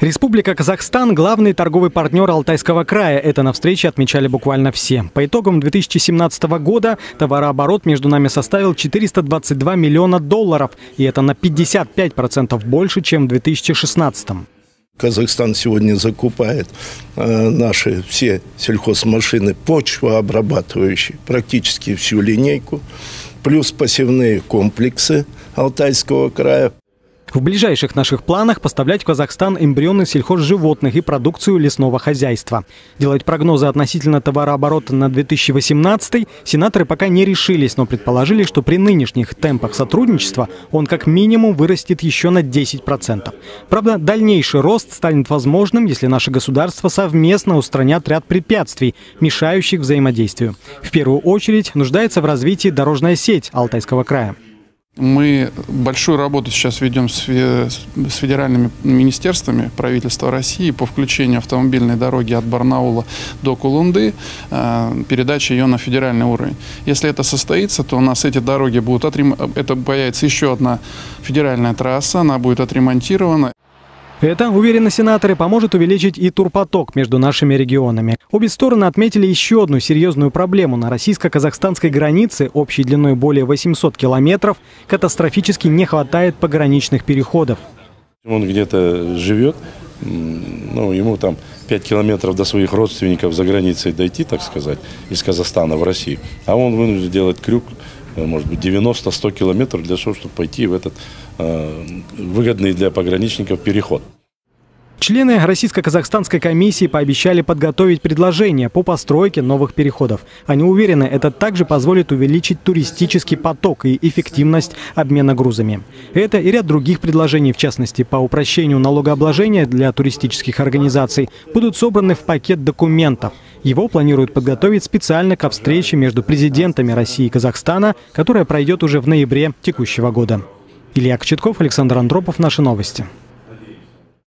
Республика Казахстан – главный торговый партнер Алтайского края. Это на встрече отмечали буквально все. По итогам 2017 года товарооборот между нами составил 422 миллиона долларов. И это на 55% больше, чем в 2016. Казахстан сегодня закупает э, наши все сельхозмашины почвообрабатывающие, практически всю линейку, плюс посевные комплексы Алтайского края. В ближайших наших планах поставлять в Казахстан эмбрионы сельхозживотных и продукцию лесного хозяйства. Делать прогнозы относительно товарооборота на 2018 сенаторы пока не решились, но предположили, что при нынешних темпах сотрудничества он как минимум вырастет еще на 10%. Правда, дальнейший рост станет возможным, если наши государства совместно устранят ряд препятствий, мешающих взаимодействию. В первую очередь нуждается в развитии дорожная сеть Алтайского края. Мы большую работу сейчас ведем с федеральными министерствами правительства России по включению автомобильной дороги от Барнаула до Кулунды, э, передача ее на федеральный уровень. Если это состоится, то у нас эти дороги будут отремонтированы, это появится еще одна федеральная трасса, она будет отремонтирована. Это, уверены сенаторы, поможет увеличить и турпоток между нашими регионами. Обе стороны отметили еще одну серьезную проблему. На российско-казахстанской границе, общей длиной более 800 километров, катастрофически не хватает пограничных переходов. Он где-то живет, ну, ему там 5 километров до своих родственников за границей дойти, так сказать, из Казахстана в Россию. А он вынужден делать крюк, может быть, 90-100 километров для того, чтобы пойти в этот э, выгодный для пограничников переход. Члены Российско-Казахстанской комиссии пообещали подготовить предложения по постройке новых переходов. Они уверены, это также позволит увеличить туристический поток и эффективность обмена грузами. Это и ряд других предложений, в частности, по упрощению налогообложения для туристических организаций, будут собраны в пакет документов. Его планируют подготовить специально ко встрече между президентами России и Казахстана, которая пройдет уже в ноябре текущего года. Илья Кочетков, Александр Андропов. Наши новости.